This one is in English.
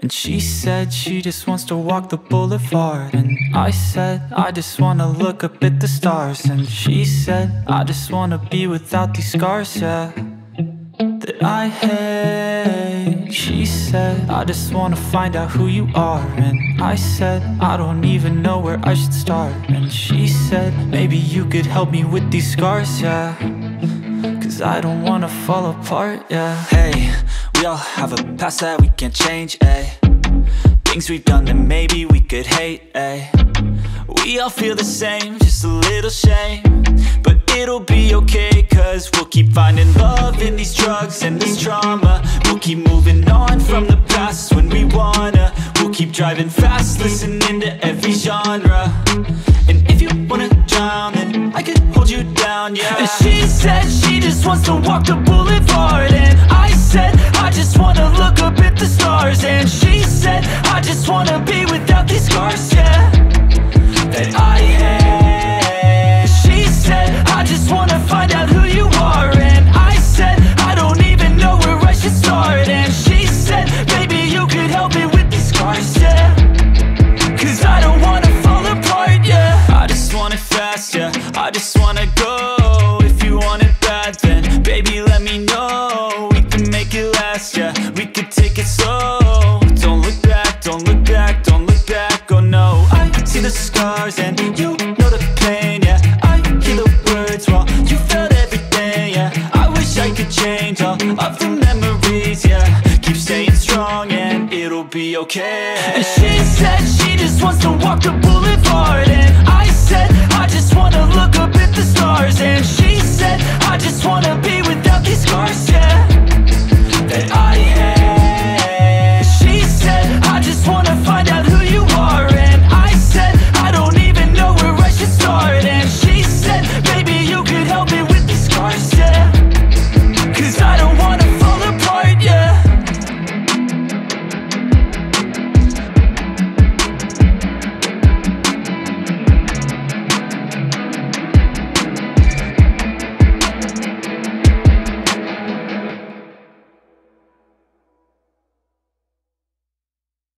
And she said she just wants to walk the boulevard. And I said I just wanna look up at the stars. And she said I just wanna be without these scars, yeah That I hate. She said I just wanna find out who you are. And I said I don't even know where I should start. And she said maybe you could help me with these scars, yeah Cause I don't wanna fall apart, yeah. Hey, we all have a past that we can't change, eh Things we've done that maybe we could hate, eh We all feel the same, just a little shame. But it'll be okay cause we'll keep finding love in these drugs and this trauma. We'll keep moving on from the past when we wanna. We'll keep driving fast, listening to every genre. And if you wanna drown, then I can hold you down, yeah. And she said she just wants to walk the boulevard And I said I just wanna look up at the stars And she said I just wanna be without these scars, let me know. We can make it last, yeah. We could take it slow. Don't look back, don't look back, don't look back, oh no. I see the scars and you know the pain, yeah. I hear the words while you felt everything, yeah. I wish I could change all of the memories, yeah. Keep staying strong and it'll be okay. And she said she just wants to walk the boulevard And I said I just wanna look up at the stars. And she